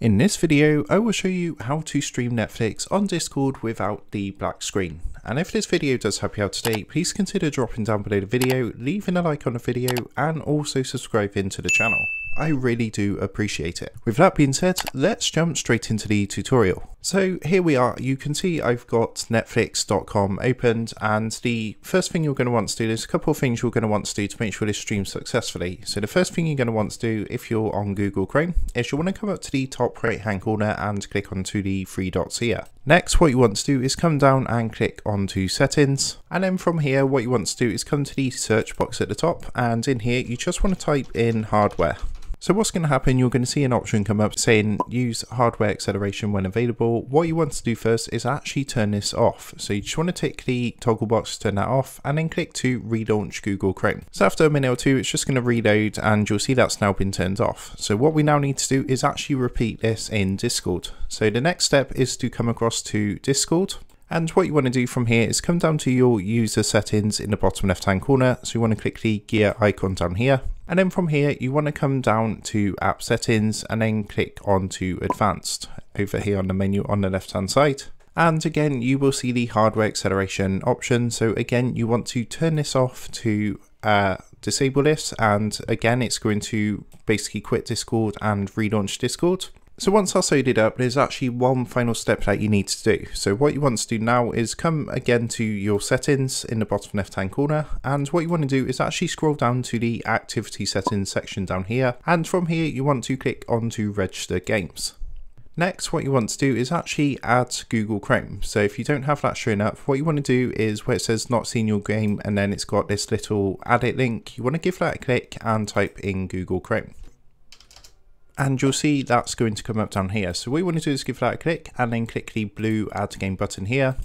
In this video, I will show you how to stream Netflix on Discord without the black screen. And if this video does help you out today, please consider dropping down below the video, leaving a like on the video, and also subscribing to the channel. I really do appreciate it. With that being said, let's jump straight into the tutorial. So here we are, you can see I've got netflix.com opened and the first thing you're going to want to do, there's a couple of things you're going to want to do to make sure this streams successfully. So the first thing you're going to want to do if you're on Google Chrome is you want to come up to the top right hand corner and click onto the three dots here. Next what you want to do is come down and click onto settings and then from here what you want to do is come to the search box at the top and in here you just want to type in hardware. So what's going to happen, you're going to see an option come up saying use hardware acceleration when available. What you want to do first is actually turn this off. So you just want to tick the toggle box to turn that off and then click to relaunch Google Chrome. So after a minute or two, it's just going to reload and you'll see that's now been turned off. So what we now need to do is actually repeat this in Discord. So the next step is to come across to Discord. And what you want to do from here is come down to your user settings in the bottom left hand corner. So you want to click the gear icon down here. And then from here, you want to come down to app settings and then click on to advanced over here on the menu on the left hand side. And again, you will see the hardware acceleration option. So again, you want to turn this off to uh, disable this. And again, it's going to basically quit Discord and relaunch Discord. So once that's loaded up, there's actually one final step that you need to do. So what you want to do now is come again to your settings in the bottom left hand corner. And what you want to do is actually scroll down to the activity settings section down here. And from here, you want to click on to register games. Next, what you want to do is actually add Google Chrome. So if you don't have that showing up, what you want to do is where it says not seen your game and then it's got this little add it link, you want to give that a click and type in Google Chrome and you'll see that's going to come up down here. So what want to do is give that a click and then click the blue add game button here.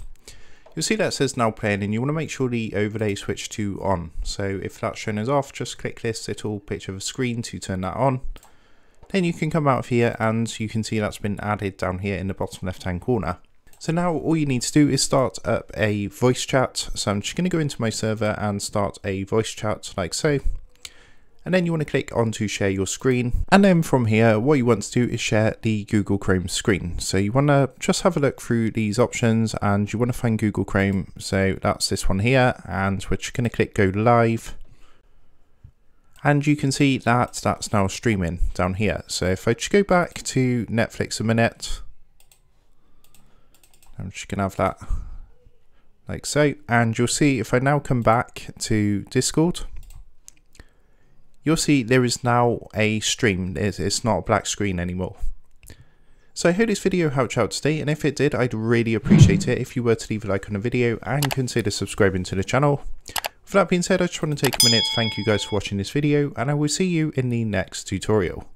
You'll see that says now playing and you want to make sure the overlay switch to on. So if that's shown as off, just click this little picture of a screen to turn that on. Then you can come out of here and you can see that's been added down here in the bottom left hand corner. So now all you need to do is start up a voice chat. So I'm just going to go into my server and start a voice chat like so and then you want to click on to share your screen. And then from here what you want to do is share the Google Chrome screen. So you want to just have a look through these options and you want to find Google Chrome. So that's this one here and we're just going to click go live. And you can see that that's now streaming down here. So if I just go back to Netflix a minute I'm just gonna have that like so. And you'll see if I now come back to Discord you'll see there is now a stream. It's, it's not a black screen anymore. So I hope this video helped out today and if it did I'd really appreciate it if you were to leave a like on the video and consider subscribing to the channel. With that being said I just want to take a minute to thank you guys for watching this video and I will see you in the next tutorial.